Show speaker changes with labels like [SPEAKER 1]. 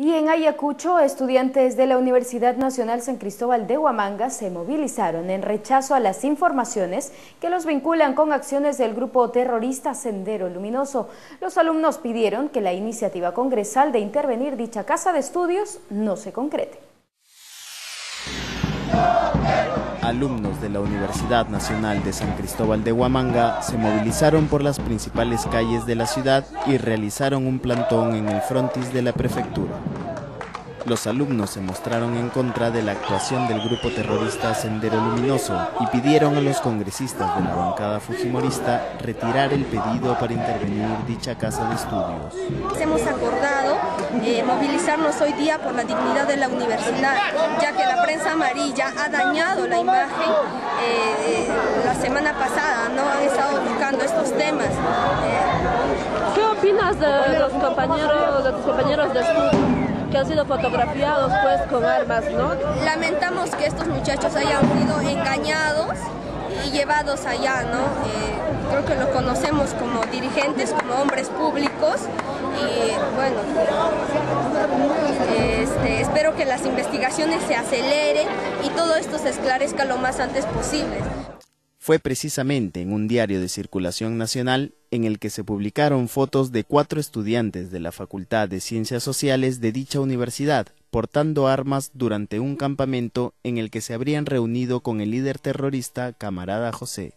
[SPEAKER 1] Y en Ayacucho, estudiantes de la Universidad Nacional San Cristóbal de Huamanga se movilizaron en rechazo a las informaciones que los vinculan con acciones del grupo terrorista Sendero Luminoso. Los alumnos pidieron que la iniciativa congresal de intervenir dicha casa de estudios no se concrete.
[SPEAKER 2] Alumnos de la Universidad Nacional de San Cristóbal de Huamanga se movilizaron por las principales calles de la ciudad y realizaron un plantón en el frontis de la prefectura. Los alumnos se mostraron en contra de la actuación del grupo terrorista Sendero Luminoso y pidieron a los congresistas de la bancada fujimorista retirar el pedido para intervenir dicha casa de estudios.
[SPEAKER 3] Hemos acordado eh, movilizarnos hoy día por la dignidad de la universidad, ya que la prensa amarilla ha dañado la imagen eh, la semana pasada, ¿no? Han estado buscando estos temas.
[SPEAKER 4] ¿Qué opinas de los compañeros, de tus compañeros de estudio? Que han sido fotografiados pues con armas, ¿no?
[SPEAKER 3] Lamentamos que estos muchachos hayan sido engañados y llevados allá, ¿no? Eh, creo que los conocemos como dirigentes, como hombres públicos y bueno, este, espero que las investigaciones se aceleren y todo esto se esclarezca lo más antes posible
[SPEAKER 2] fue precisamente en un diario de circulación nacional en el que se publicaron fotos de cuatro estudiantes de la Facultad de Ciencias Sociales de dicha universidad portando armas durante un campamento en el que se habrían reunido con el líder terrorista Camarada José.